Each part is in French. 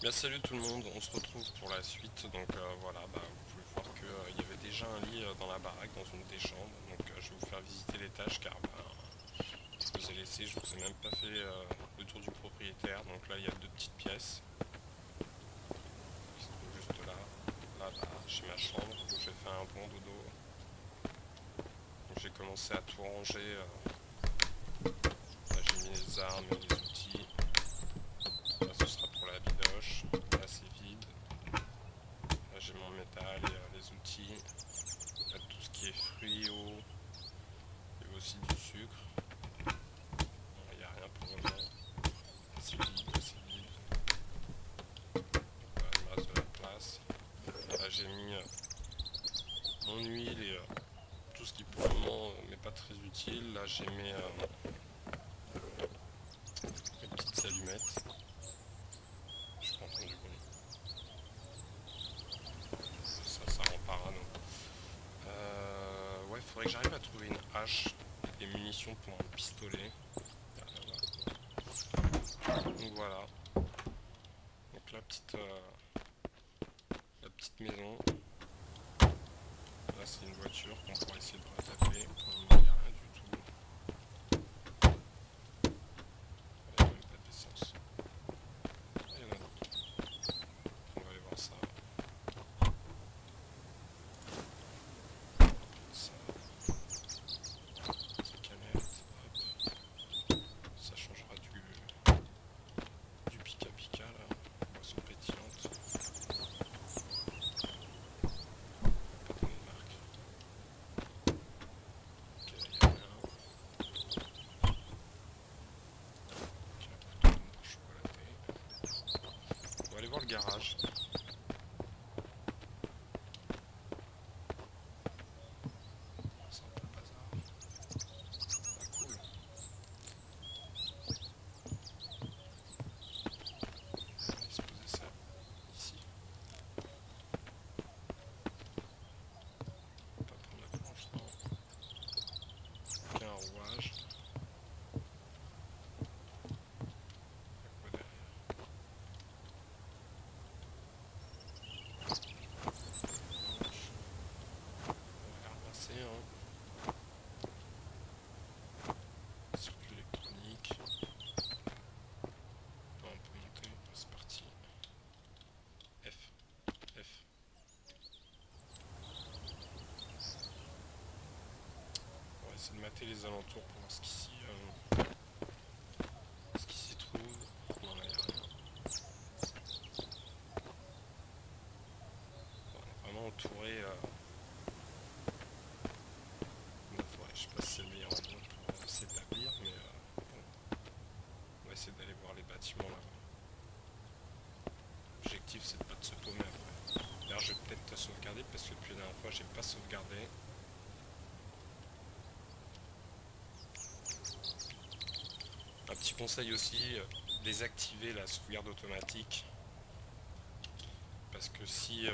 Bien salut tout le monde, on se retrouve pour la suite, donc euh, voilà, bah, vous pouvez voir qu'il euh, y avait déjà un lit euh, dans la baraque, dans une des chambres, donc je vais vous faire visiter l'étage car je vous ai laissé, je vous ai même pas fait le tour du propriétaire, donc là il y a deux petites pièces, qui se trouvent juste là, là bah, chez ma chambre, où j'ai fait un bon dodo, j'ai commencé à tout ranger, j'ai mis les armes outils, là ce sera pour la bidoche, là c'est vide. Là j'ai mon métal et euh, les outils. Là tout et aussi du sucre. Il n'y a rien pour le moment. C'est vide, c'est il me reste de la place. Là j'ai mis euh, mon huile et euh, tout ce qui pour le moment n'est pas très utile. Là j'ai mis mes petites allumettes. Je peux entendre du bruit. Ça, ça rend parano. Euh, ouais, faudrait que j'arrive à trouver une hache et des pour un pistolet. Donc voilà. Donc la petite, euh, la petite maison. Là c'est une voiture qu'on pourrait essayer de retaper. Pour le moment il n'y a rien du tout. Il n'y a même pas d'essence. Ah, il y en a d'autres. On va aller voir ça. Ça. Ces canettes, hop. Ça changera du du pika pika là, boisson pétillante. Pas donné de marque. Ok, il y a rien. Ok, un couteau de noix chocolatée. On va aller voir le garage. C'est un peu le bazar. Ah, cool. On va disposer ça ici. On va pas prendre la planche, non. Ok, un rouage. À quoi derrière on va ramasser hein. Circuit électronique. Bon, on peut monter, c'est parti. F. F. On va essayer de les alentours pour voir ce qu'ici euh, qui s'y trouve. Là rien. On est vraiment entouré euh, faudrait- je sais pas si c'est le meilleur endroit pour euh, s'établir, mais euh, bon. On va essayer d'aller voir les bâtiments là-bas. L'objectif c'est de pas de se paumer après. D'ailleurs je vais peut-être sauvegarder parce que depuis la dernière fois j'ai pas sauvegardé. Un petit conseil aussi, euh, désactiver la sauvegarde automatique. Parce que si euh,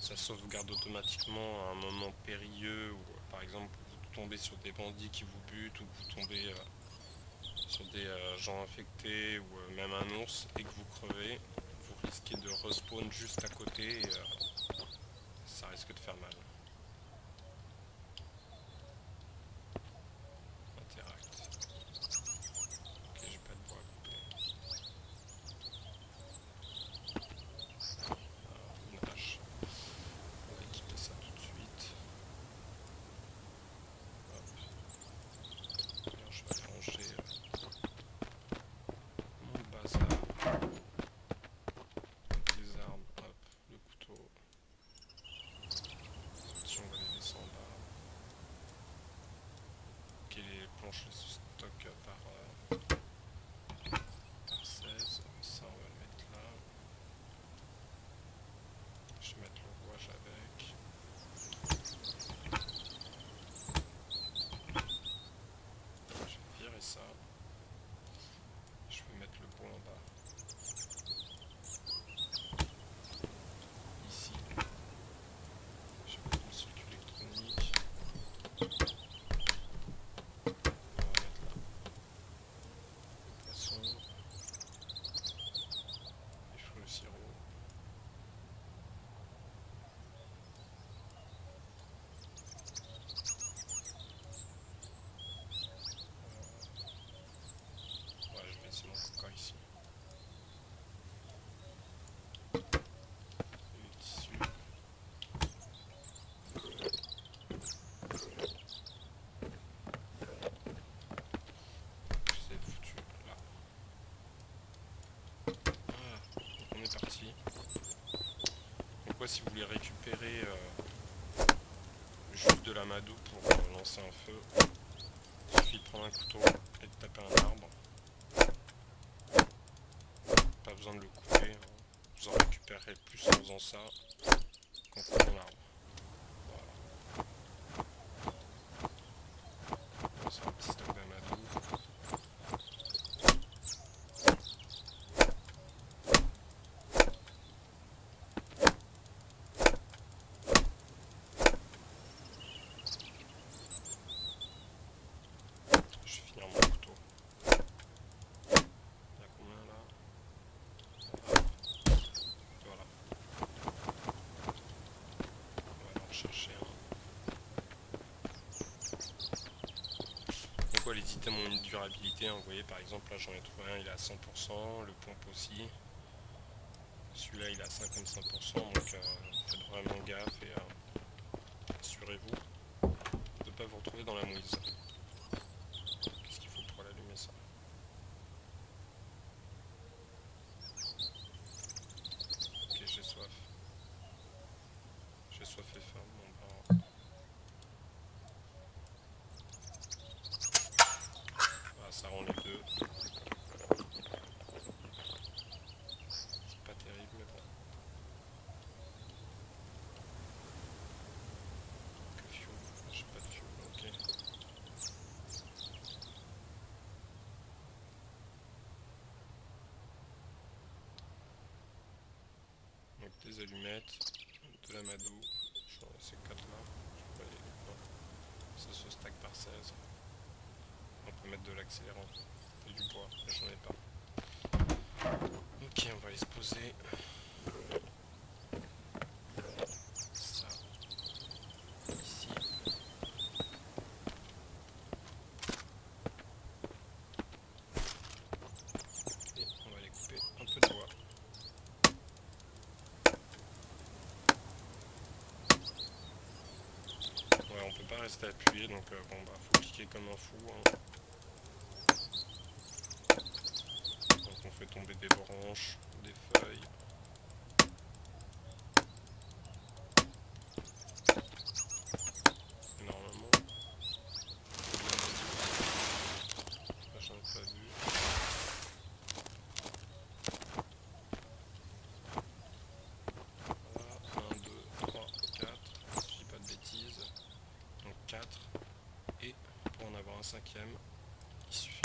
ça sauvegarde automatiquement à un moment périlleux euh, par exemple vous tombez sur des bandits qui vous butent ou vous tombez sur des gens infectés ou même un ours et que vous crevez, vous risquez de respawn juste à côté et ça risque de faire mal. Si vous voulez récupérer juste de l'amadou pour lancer un feu, il suffit de prendre un couteau et de taper un arbre. Pas besoin de le couper, hein. vous en récupérerez plus en faisant ça qu'en coupant l'arbre. Les items ont une durabilité, vous voyez par exemple là j'en ai trouvé un, il est à 100%, le pompe aussi. Celui-là il est à 55%, donc euh, faites vraiment gaffe et euh, assurez-vous de ne pas vous retrouver dans la mouise. Qu'est-ce qu'il faut pour l'allumer ça Ok j'ai soif. J'ai soif et faim. Des allumettes, de l'amadou, ces 4 là, je peux aller, ça se stack par 16. On peut mettre de l'accélérant et du bois, j'en ai pas. Ok, on va aller se poser. rester appuyé, donc euh, bon bah faut cliquer comme un fou. Hein. Donc on fait tomber des branches, des feuilles. cinquième, il suffit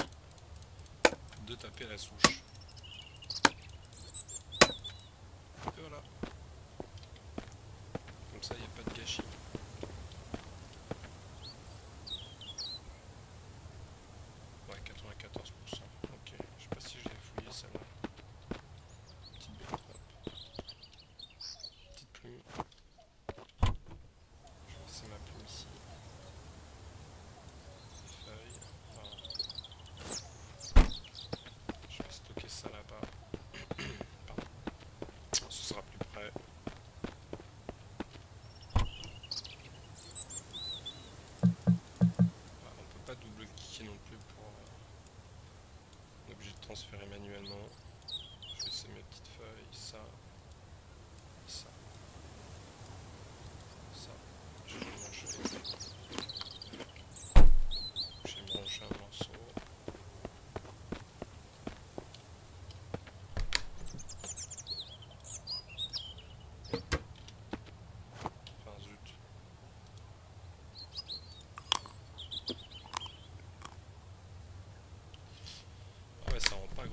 taper la souche. Et voilà. Comme ça, il n'y a pas de gâchis. transférer manuellement. Je vais essayer mes petites feuilles, ça, ça, ça. Je vais manger. J'ai mangé un morceau.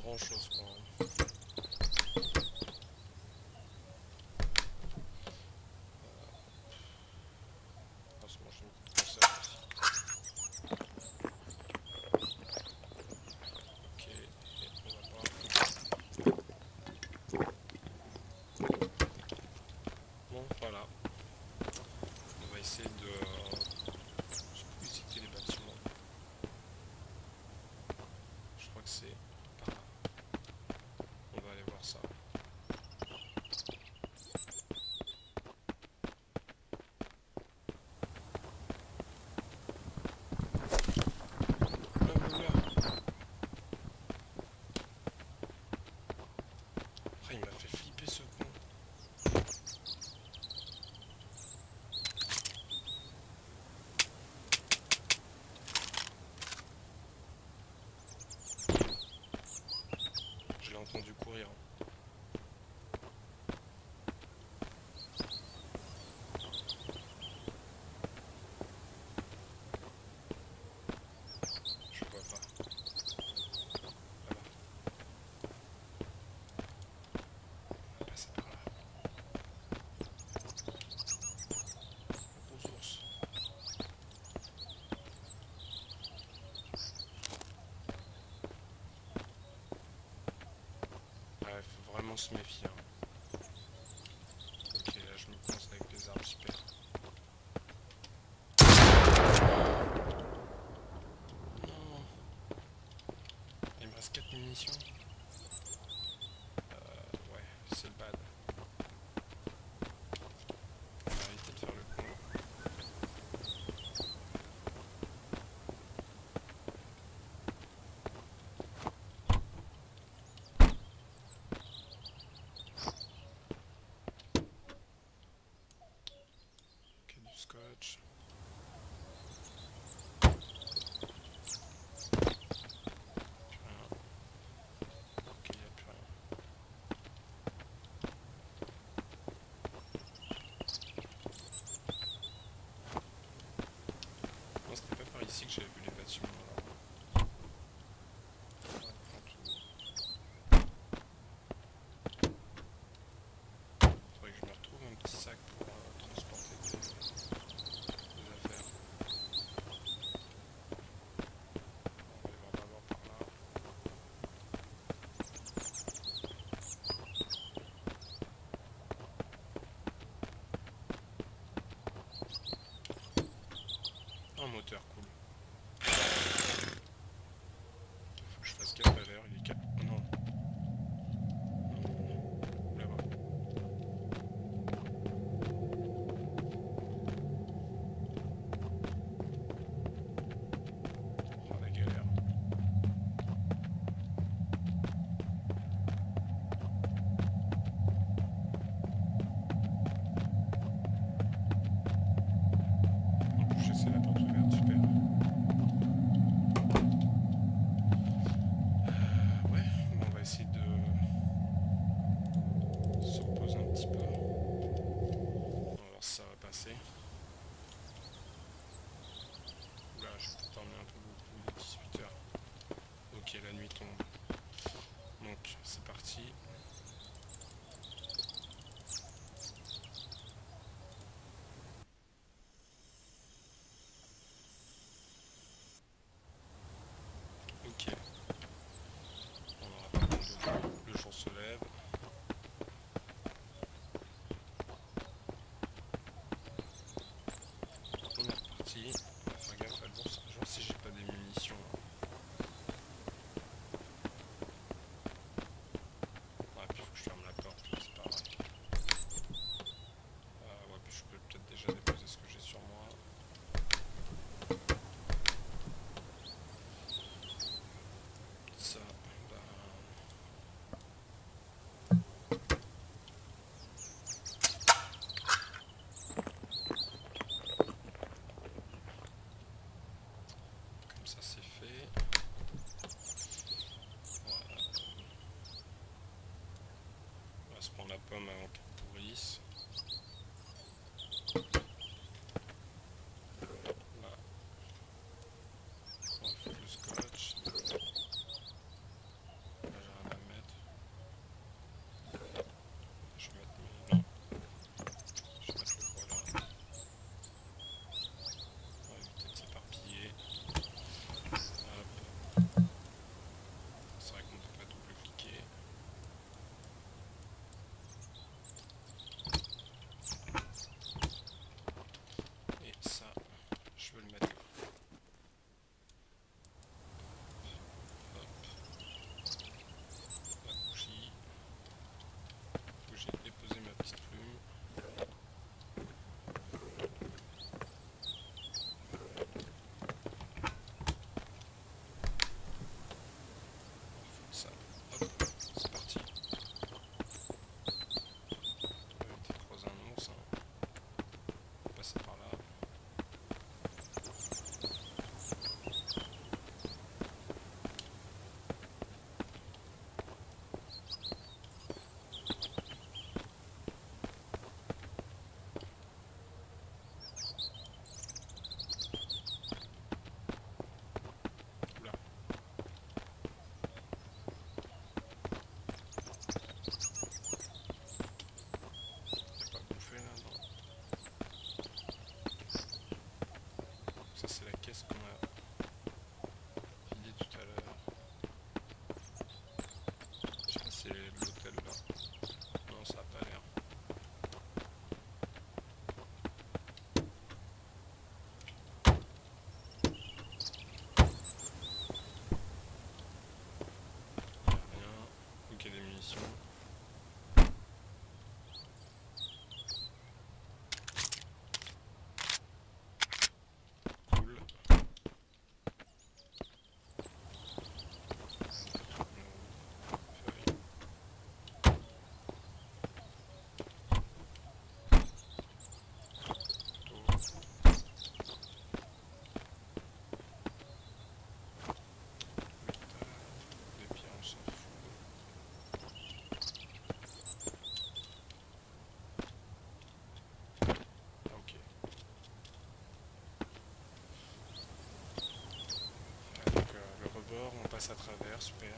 Grand chose on se méfie. Hein. Ok, là je me pense avec des armes, super. Non. Il me reste 4 munitions. moteur cool. ça c'est à travers, super.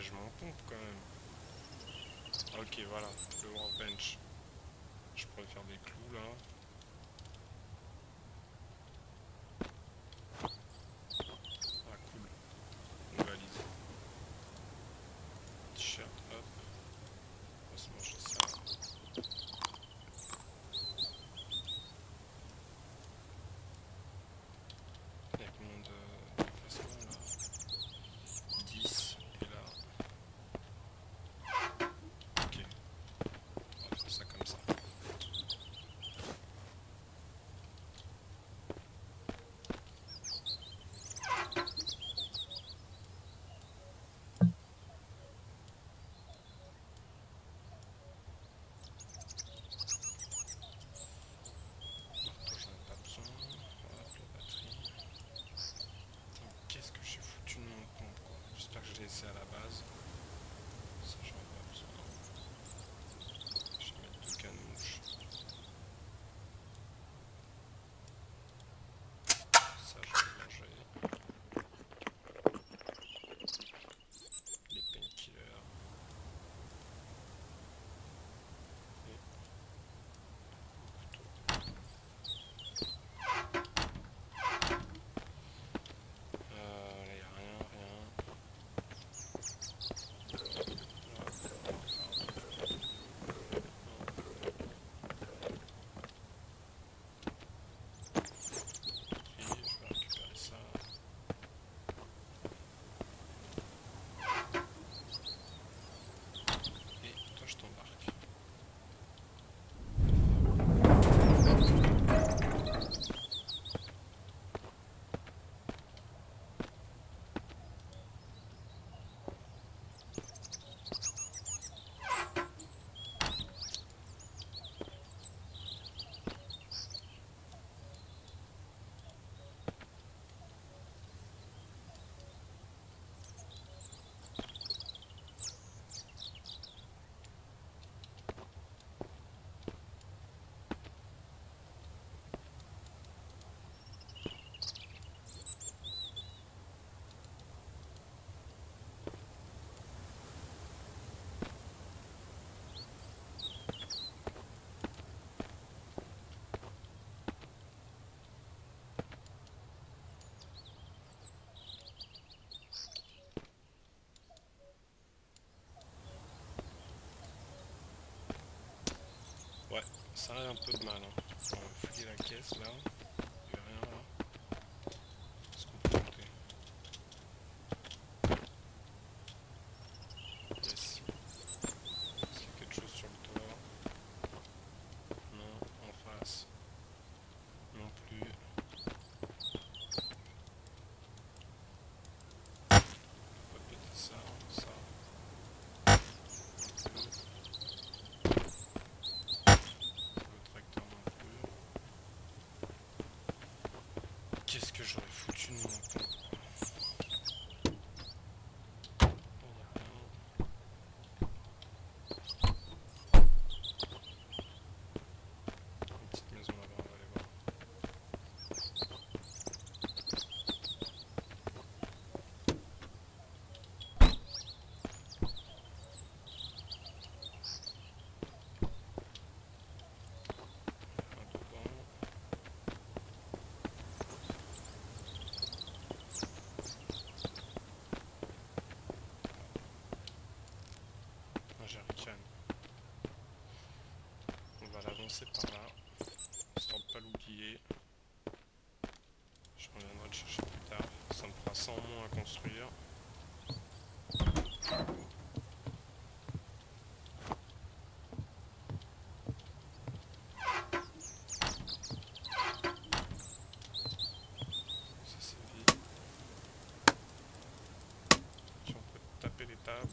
je m'en pompe quand même. Ah, ok, voilà, le workbench. Je pourrais faire des clous là. Ouais, ça a un peu de mal. Hein. On va fouiller la caisse là. Il n'y a rien là. Est-ce qu'on peut monter Yes. Est-ce qu'il y a quelque chose sur le toit Non, en face. Non plus. On va péter ça, ça. C'est bon. Le tracteur non plus. Qu'est-ce que j'aurais foutu de mon con Il y a rien. Une petite maison là-bas, on va aller voir. Un dedans. Un jerrycan. L'avancer par là, histoire de pas l'oublier. Je reviendrai le chercher plus tard. Ça me fera 100 moins à construire. Taper les tables.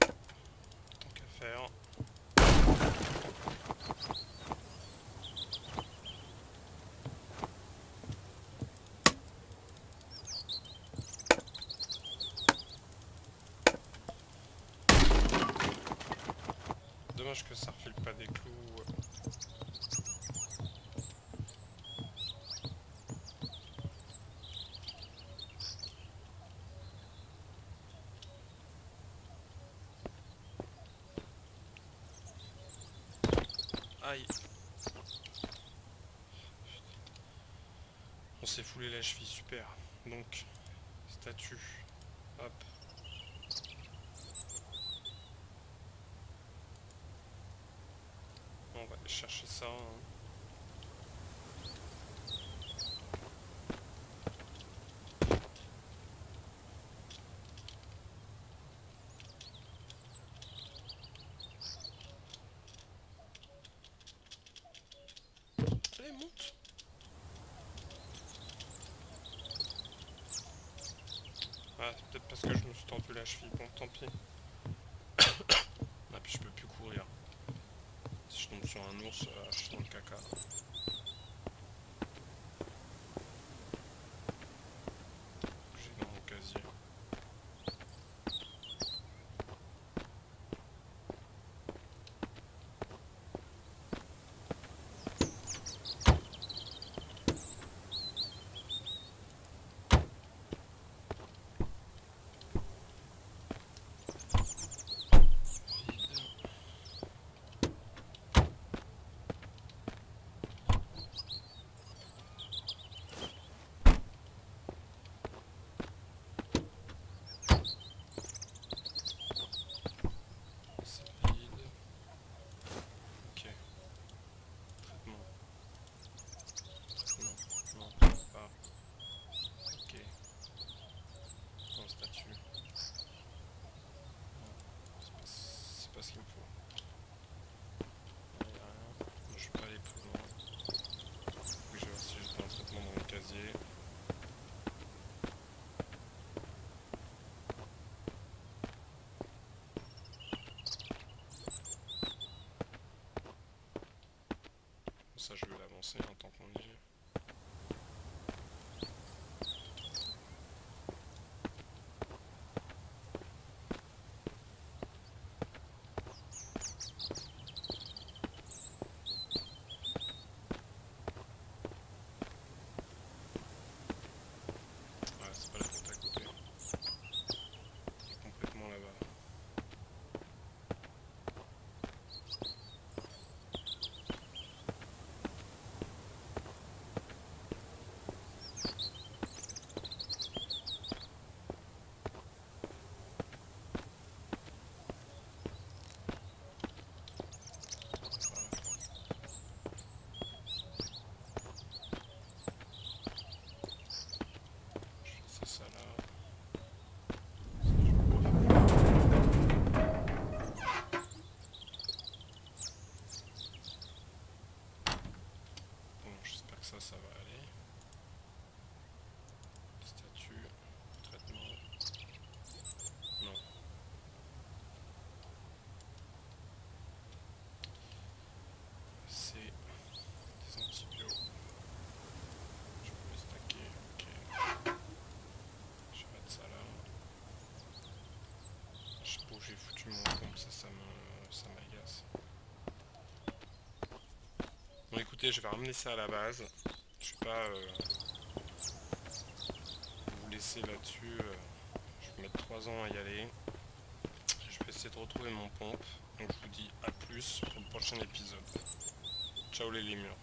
Tant qu'à faire. Dommage que ça refile pas des clous. Aïe. On s'est foulé la cheville, super. Donc, statue. Hop. On va aller chercher ça. hein. Allez, monte Ah, c'est peut-être parce que je me suis tendu la cheville. Bon, tant pis. ah, puis je peux plus courir. Si je tombe sur un ours, euh, je suis dans le caca. J'ai dans mon casier. Vide. C'est vide. Ok. Traitement. Non, non, pas. Ok. Non, statue. Non, c'est pas, c'est pas ce qu'il faut. Je vais pas aller plus loin. Oui, je vais voir si j'ai pas un traitement dans mon casier. Ça, je vais l'avancer en tant qu'on y est. j'ai foutu mon comme ça, ça m'agace. Bon écoutez, je vais ramener ça à la base. Je vais pas euh, vous laisser là-dessus. Euh, je vais mettre 3 ans à y aller. Je vais essayer de retrouver mon pompe. Donc je vous dis à plus pour le prochain épisode. Ciao les lémures.